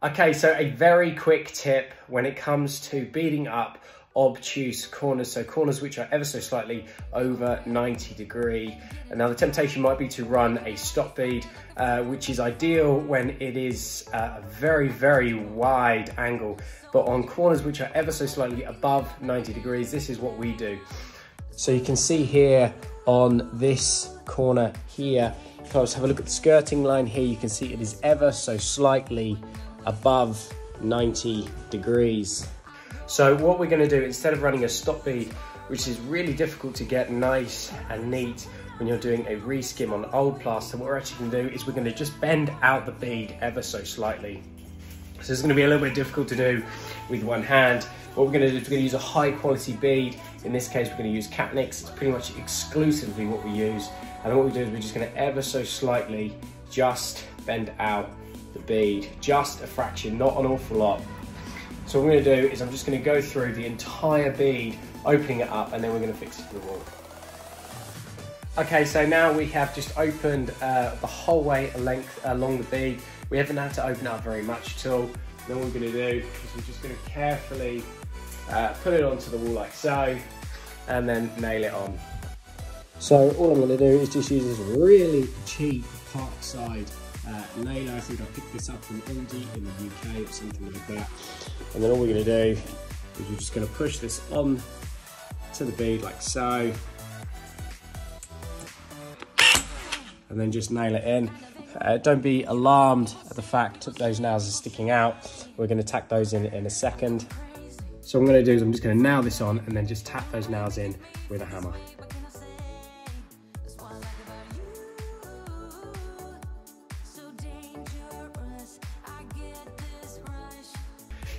Okay, so a very quick tip when it comes to beating up obtuse corners, so corners which are ever so slightly over 90 degree. And now the temptation might be to run a stop bead, uh, which is ideal when it is uh, a very, very wide angle. But on corners which are ever so slightly above 90 degrees, this is what we do. So you can see here on this corner here, if I was to have a look at the skirting line here, you can see it is ever so slightly above 90 degrees. So what we're gonna do, instead of running a stop bead, which is really difficult to get nice and neat when you're doing a reskim on old plaster, what we're actually gonna do is we're gonna just bend out the bead ever so slightly. So it's gonna be a little bit difficult to do with one hand. What we're gonna do is we're gonna use a high quality bead. In this case, we're gonna use Catnic. It's pretty much exclusively what we use. And what we do is we're just gonna ever so slightly just bend out the bead, just a fraction, not an awful lot. So what I'm gonna do is I'm just gonna go through the entire bead, opening it up, and then we're gonna fix it to the wall. Okay, so now we have just opened uh, the whole way length along the bead. We haven't had to open up very much at all. Then what we're gonna do is we're just gonna carefully uh, put it onto the wall like so, and then nail it on. So all I'm gonna do is just use this really cheap Parkside uh. I think I picked this up from Aldi in the UK or something like that. And then all we're gonna do is we're just gonna push this on to the bead like so. And then just nail it in. Uh, don't be alarmed at the fact that those nails are sticking out. We're gonna tack those in in a second. So what I'm gonna do is I'm just gonna nail this on and then just tap those nails in with a hammer.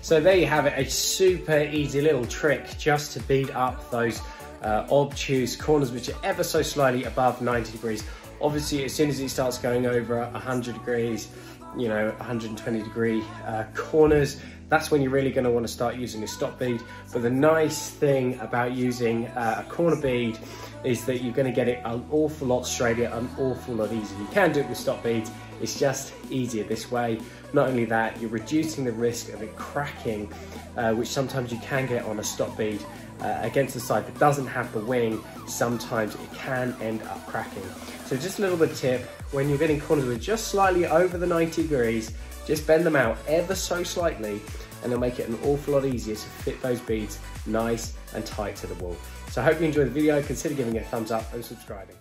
So there you have it, a super easy little trick just to beat up those uh, obtuse corners which are ever so slightly above 90 degrees. Obviously, as soon as it starts going over 100 degrees, you know, 120 degree uh, corners, that's when you're really gonna to want to start using a stop bead. But the nice thing about using uh, a corner bead is that you're gonna get it an awful lot straighter, an awful lot easier. You can do it with stop beads, it's just easier this way. Not only that, you're reducing the risk of it cracking, uh, which sometimes you can get on a stop bead uh, against the side that doesn't have the wing, sometimes it can end up cracking. So just a little bit tip, when you're getting corners with just slightly over the 90 degrees, just bend them out ever so slightly and it'll make it an awful lot easier to fit those beads nice and tight to the wall. So I hope you enjoyed the video, consider giving it a thumbs up and subscribing.